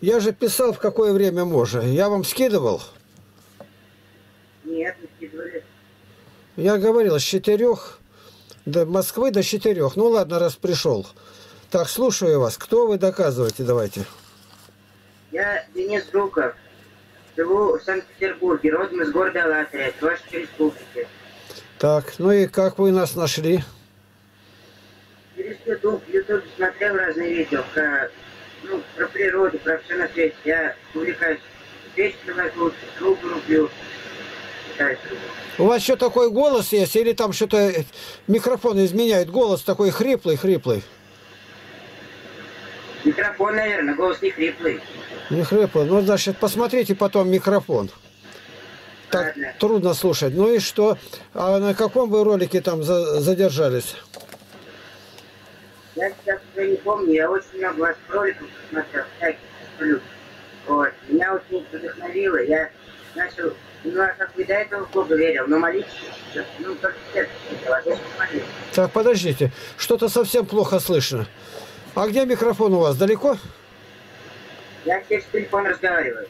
Я же писал, в какое время можно. Я вам скидывал? Нет, не скидывали. Я говорил, с четырех до Москвы до четырех. Ну ладно, раз пришел. Так, слушаю вас. Кто вы доказываете, давайте. Я Денис Жуков. Живу в Санкт-Петербурге, родом из города Алатыря, Чувашской республики. Так, ну и как вы нас нашли? Через YouTube, YouTube смотрел разные видео ну, про природу, про все на свете. Я увлекаюсь печкой вокруг, рыбу люблю. У вас что такой голос есть? Или там что-то э, микрофон изменяет? Голос такой хриплый, хриплый. Микрофон, наверное, голос не хриплый. Не хриплый. Ну, значит, посмотрите потом микрофон. Так Ладно. трудно слушать. Ну и что? А на каком вы ролике там за- задержались? Я не помню, я очень много ваших роликов посмотрел, всяких. Вот. Меня очень вдохновило, я начал, ну, а как вы до этого в Бога верил, но молиться, ну, как сердце а. Так, подождите. Что-то совсем плохо слышно. А где микрофон у вас? Далеко? Я через телефон разговариваю.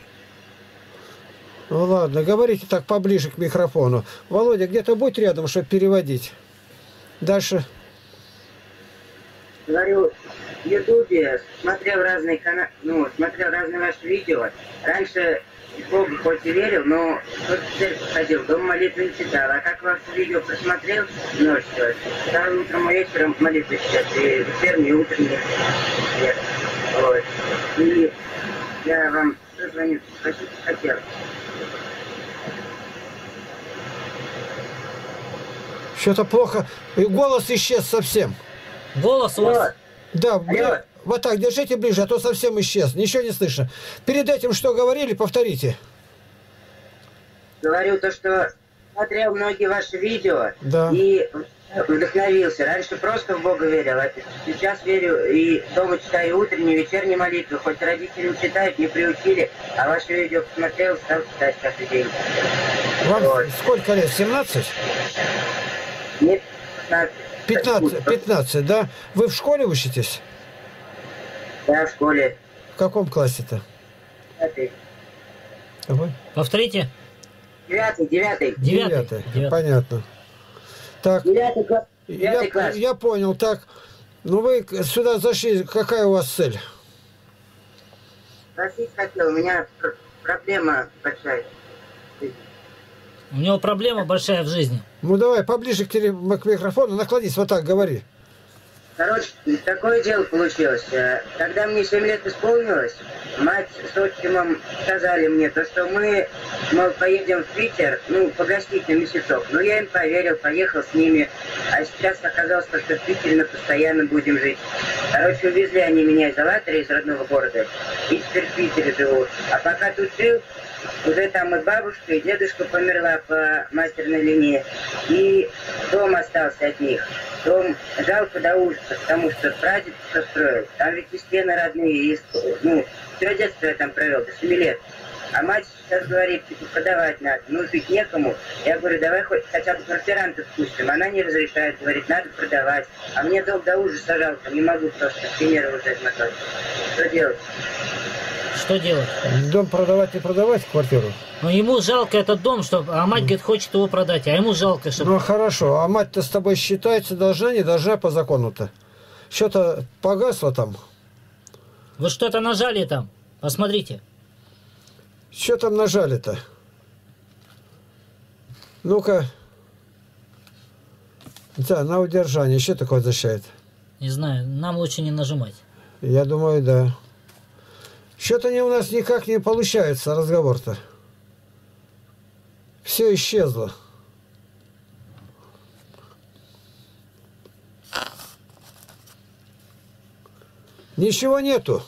Ну ладно, говорите так поближе к микрофону. Володя, где-то будь рядом, чтобы переводить. Дальше. Говорю, Ютубе смотрел разные каналы, ну, смотрел разные ваши видео. Раньше в Бога хоть и верил, но только в церковь ходил, дома молитвы не читал. А как ваше видео просмотрел множество, стал утром и вечером молитвы читать, и вечерние, и утренние. Нет. Вот. И я вам позвоню, спросить хотел. Что-то плохо. И голос исчез совсем. Голос у вас... Вот. Да, бля- вот так, держите ближе, а то совсем исчез. Ничего не слышно. Перед этим что говорили, повторите. Говорю то, что смотрел многие ваши видео Да. и вдохновился. Раньше просто в Бога верил, а сейчас верю и дома читаю утренние, вечерние молитвы. Хоть родители читают, не приучили, а ваши видео посмотрел, стал читать каждый день. Вам Вот. сколько лет? 17? Нет, 15. 15, 15, да? Вы в школе учитесь? Да, в школе. В каком классе-то? Девятый. Какой? Повторите. Девятый, девятый. Девятый. Девятый. Понятно. Так, Девятый класс. я, Девятый класс. я понял. Так, ну вы сюда зашли. Какая у вас цель? Спросить хотел, у меня пр- проблема большая. У него проблема большая в жизни. Ну давай, поближе к, теле- к микрофону, наклонись, вот так говори. Короче, такое дело получилось. Э, Когда мне 7 лет исполнилось, мать с отчимом сказали мне, то, что мы, мол, поедем в Питер, ну, погостить на месяцок. Ну, я им поверил, поехал с ними. А сейчас оказалось, что в Питере мы постоянно будем жить. Короче, увезли они меня из Алатыря, из родного города, и теперь в Питере живу. А пока тут жил, уже там и бабушка, и дедушка померла по матерной линии, и дом остался от них. Дом жалко до ужаса, потому что прадед все строил. Там ведь и стены родные, и, ну, все детство я там провел, до 7 лет. А мать сейчас говорит, типа, продавать надо, ну, жить некому. Я говорю, давай хоть хотя бы квартиранта спустим. Она не разрешает, говорит, надо продавать. А мне дом до ужаса жалко, не могу просто, к примеру, вот это. Что делать? Что делать? Дом продавать не продавать квартиру? Ну, ему жалко этот дом, чтобы... а мать, говорит, хочет его продать, а ему жалко, чтобы... Ну хорошо, а мать-то с тобой считается должна, не должна по закону-то? Что-то погасло там? Вы что-то нажали там? Посмотрите. Что там нажали-то? Ну-ка. Да, на удержание. Что такое означает? Не знаю, нам лучше не нажимать. Я думаю, да. Что-то не у нас никак не получается разговор-то. Все исчезло. Ничего нету.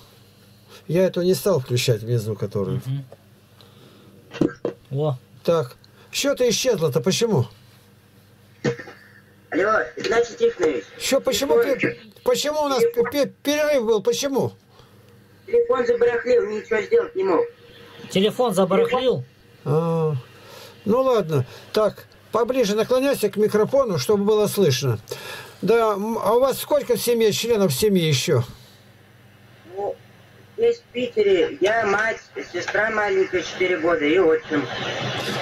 Я эту не стал включать внизу, которую. О, Так, что-то исчезло-то, почему? Алло, Игнатий Тихонович. Что, почему, почему у нас пе- пе- перерыв был, почему? Телефон забарахлил, ничего сделать не мог. телефон забарахлил. А, ну ладно, так, поближе наклоняйся к микрофону, чтобы было слышно. Да, а у вас сколько в семье членов семьи еще? Ну, здесь, в Питере, я мать, сестра маленькая, 4 года и отчим.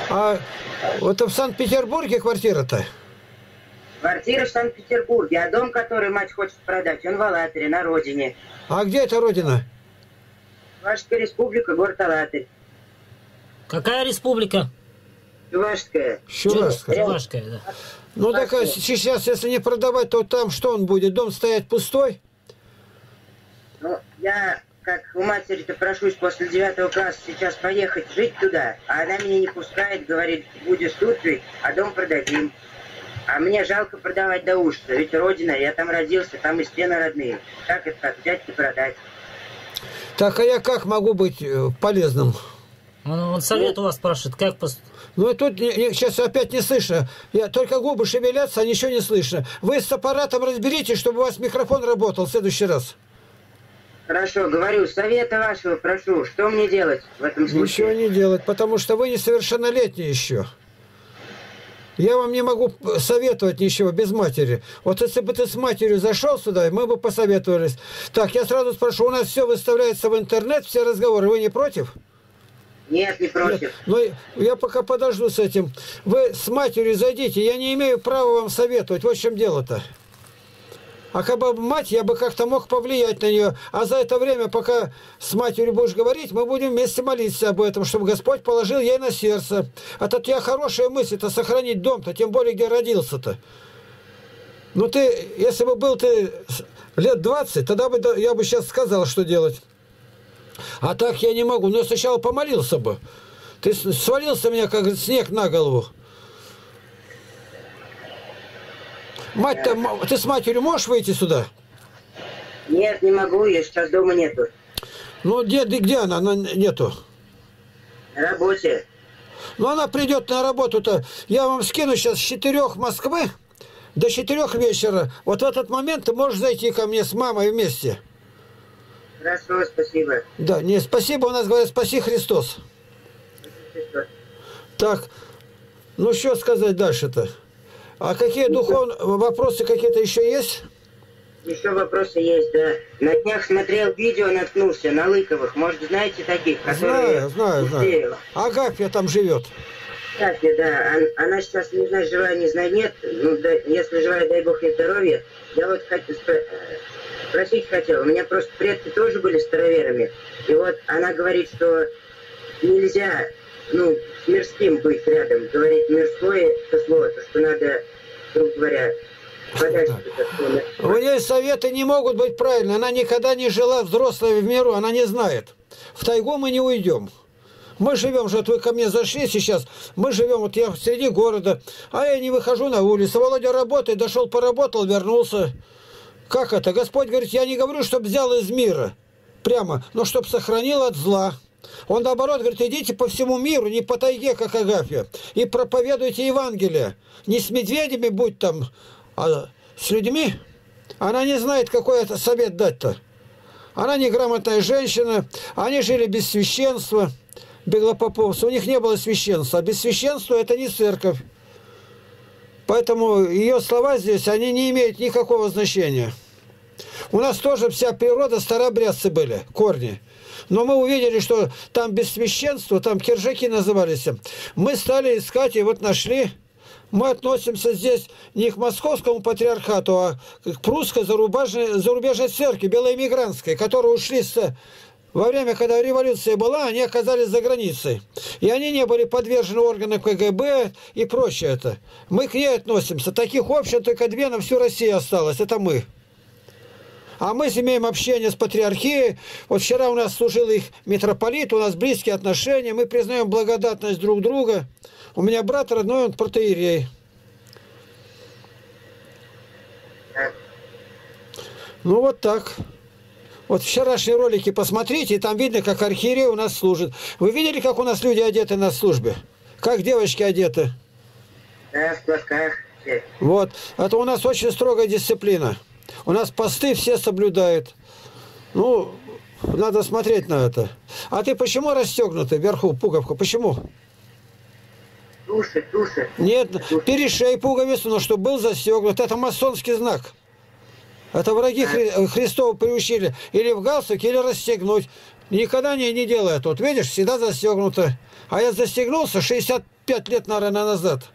А вот в Санкт-Петербурге квартира-то? Квартира в Санкт-Петербурге, а дом, который мать хочет продать, он в Алатыре, на родине. А где эта родина? Чувашская республика, город Алатырь. Какая республика? Чувашская. Чувашская. Чувашская, да. Ну так а сейчас, если не продавать, то там что он будет? Дом стоять пустой? Ну, я, как у матери-то прошусь после девятого класса сейчас поехать жить туда, а она меня не пускает, говорит, будешь тут жить, а дом продадим. А мне жалко продавать до ужаса, ведь родина, я там родился, там и стены родные. Как это так, взять и продать? Так, а я как могу быть э, полезным? Он, он совет у вас спрашивает, как пос... Ну и тут не- сейчас опять не слышно. Я, только губы шевелятся, а ничего не слышно. Вы с аппаратом разберитесь, чтобы у вас микрофон работал в следующий раз. Хорошо, говорю, совета вашего прошу, что мне делать в этом Ничего случае? не делать, потому что вы несовершеннолетний еще. Я вам не могу советовать ничего без матери. Вот если бы ты с матерью зашел сюда, мы бы посоветовались. Так, я сразу спрошу, у нас все выставляется в интернет, все разговоры, вы не против? Нет, не против. Нет, ну, я пока подожду с этим. Вы с матерью зайдите, я не имею права вам советовать. Вот в чем дело-то. А как бы мать, я бы как-то мог повлиять на нее. А за это время, пока с матерью будешь говорить, мы будем вместе молиться об этом, чтобы Господь положил ей на сердце. А то у хорошая мысль-то сохранить дом-то, тем более, где родился-то. Ну ты, если бы был ты лет 20, тогда бы я бы сейчас сказал, что делать. А так я не могу. Но сначала помолился бы. Ты свалился меня, как снег на голову. Мать-то, ты с матерью можешь выйти сюда? Нет, не могу, ее сейчас дома нету. Ну, где, где она? Она нету. На работе. Ну, она придет на работу-то. Я вам скину сейчас с четырех Москвы до четырех вечера. Вот в этот момент ты можешь зайти ко мне с мамой вместе. Хорошо, спасибо. Да, не, спасибо, у нас говорят, спаси Христос. Так, ну что сказать дальше-то? А какие духовные вопросы какие-то еще есть? Еще вопросы есть, да. На днях смотрел видео, наткнулся на Лыковых. Может, знаете таких, которые... Знаю, знаю, знаю. Агафья там живет. Кстати, да, он- она сейчас, не знаю, живая, не знаю, нет. Ну, да, если живая, дай бог ей здоровья. Я вот э, спросить хотел. У меня просто предки тоже были староверами. И вот она говорит, что нельзя, ну, с мирским быть рядом. Говорить мирское это слово, то, что надо, грубо говоря. У нее советы не могут быть правильны. Она никогда не жила взрослой в миру, она не знает. В тайгу мы не уйдем. Мы живем вот вы ко мне зашли сейчас, мы живем, вот я среди города, а я не выхожу на улицу. Володя работает, дошел, поработал, вернулся. Как это? Господь говорит, я не говорю, чтобы взял из мира, прямо, но чтобы сохранил от зла. Он наоборот говорит, идите по всему миру, не по тайге, как Агафья, и проповедуйте Евангелие. Не с медведями будь там, а с людьми. Она не знает, какой это совет дать-то. Она неграмотная женщина, они жили без священства, беглопоповства. У них не было священства. А без священства это не церковь. Поэтому ее слова здесь, они не имеют никакого значения. У нас тоже вся природа старообрядцы были, корни. Но мы увидели, что там без священства, там киржаки назывались. Мы стали искать и вот нашли. Мы относимся здесь не к московскому патриархату, а к прусской зарубежной, зарубежной церкви, белоэмигрантской, которые ушли с... Во время, когда революция была, они оказались за границей. И они не были подвержены органам КГБ и прочее это. Мы к ней относимся. Таких общин только две на всю Россию осталось. Это мы. А мы имеем общение с патриархией. Вот вчера у нас служил их митрополит, у нас близкие отношения, мы признаем благодатность друг друга. У меня брат родной, он протеерей. Ну вот так. Вот вчерашние ролики посмотрите, и там видно, как архиерей у нас служит. Вы видели, как у нас люди одеты на службе? Как девочки одеты? Да, в платках. Вот. Это у нас очень строгая дисциплина. У нас посты все соблюдают. Ну, надо смотреть на это. А ты почему расстегнутый вверху, пуговка? Почему? Туши, туши. Нет, перешей пуговицу, но чтобы был застегнут. Это масонский знак. Это враги Хри- Христова приучили или в галстуке, или расстегнуть. Никогда не, не делает. Вот видишь, всегда застегнуто. А я застегнулся 65 лет, наверное, назад.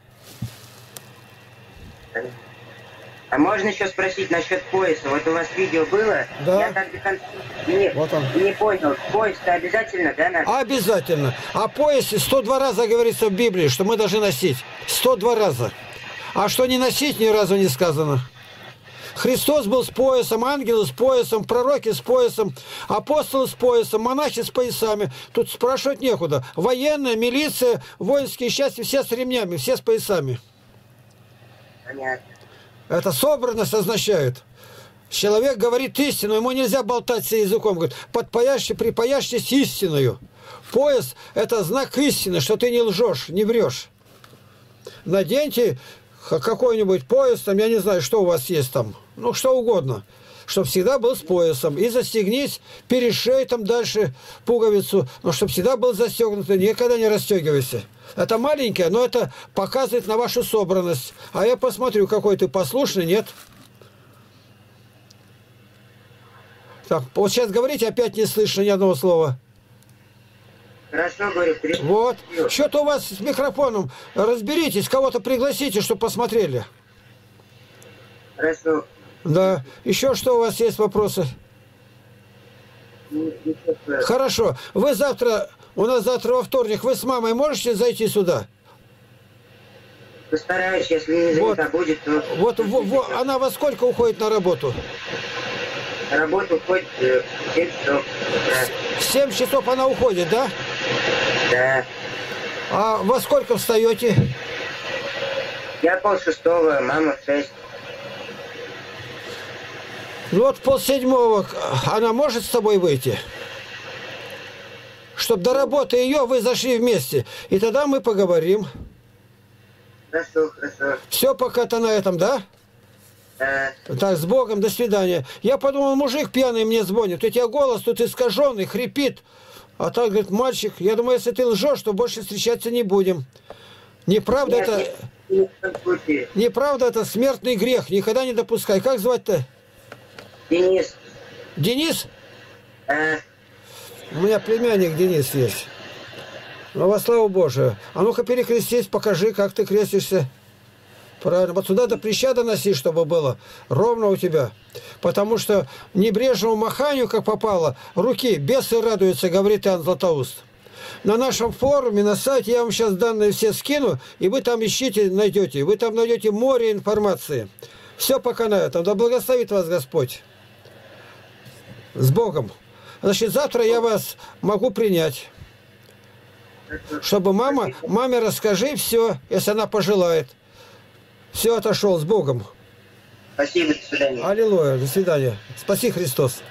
А можно еще спросить насчет пояса? Вот у вас видео было? Да. Я так до конца не, Вот он. не понял. Пояс-то обязательно, да, надо? Обязательно. О поясе 102 раза говорится в Библии, что мы должны носить. 102 раза. А что не носить, ни разу не сказано. Христос был с поясом, ангелы с поясом, пророки с поясом, апостолы с поясом, монахи с поясами. Тут спрашивать некуда. Военная, милиция, воинские части, все с ремнями, все с поясами. Понятно. Это собранность означает. Человек говорит истину, ему нельзя болтать с языком. Говорит, подпояшьте, припояшьтесь истиною. Пояс – это знак истины, что ты не лжешь, не врешь. Наденьте какой-нибудь пояс, там, я не знаю, что у вас есть там, ну, что угодно, чтобы всегда был с поясом. И застегнись, перешей там дальше пуговицу, но чтобы всегда был застегнутый, никогда не расстегивайся. Это маленькое, но это показывает на вашу собранность. А я посмотрю, какой ты послушный, нет. Так, вот сейчас говорите, опять не слышно ни одного слова. Хорошо, говорю, при- Вот. Что-то у вас с микрофоном. Разберитесь, кого-то пригласите, чтобы посмотрели. Хорошо. Да. Еще что у вас есть вопросы? Ну, Хорошо. Вы завтра, у нас завтра во вторник, вы с мамой можете зайти сюда? Постараюсь, если не Вот. будет, то... Вот во- во- она во сколько уходит на работу? На работу хоть э, 7 часов. В 7 часов она уходит, да? Да. да. А во сколько встаете? Я пол шестого, мама в шесть. Ну вот полседьмого она может с тобой выйти? Чтоб до работы ее вы зашли вместе. И тогда мы поговорим. Хорошо, хорошо. Все пока-то на этом, да? Да. Так, с Богом, до свидания. Я подумал, мужик пьяный мне звонит. У тебя голос тут искаженный, хрипит. А так, говорит, мальчик, я думаю, если ты лжешь, то больше встречаться не будем. Неправда Нет, это... случае. Неправда это смертный грех. Никогда не допускай. Как звать-то? Денис, Денис? а, У меня племянник Денис есть. Ну, во славу Божию. А ну-ка перекрестись, покажи, как ты крестишься. Правильно. Вот сюда до прища доноси, чтобы было ровно у тебя. Потому что небрежному маханию, как попало, руки бесы радуются, говорит Иоанн Златоуст. На нашем форуме, на сайте, я вам сейчас данные все скину, и вы там ищите, найдете. Вы там найдете море информации. Все пока на этом. Да благословит вас Господь. С Богом. Значит, завтра я вас могу принять. Чтобы мама, маме расскажи все, если она пожелает. Все, отошел с Богом. спасибо, до свидания. Аллилуйя, до свидания. Спаси Христос.